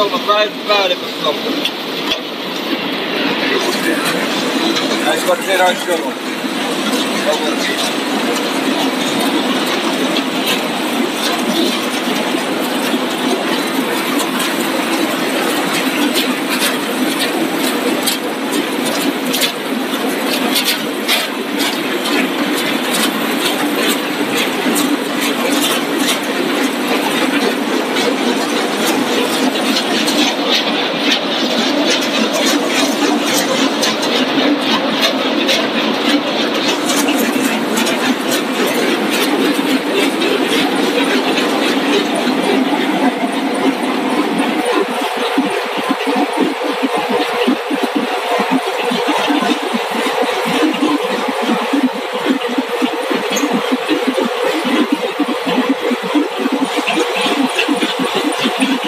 komen vijf paarden verkopen. Hij is wat geen uitkomen.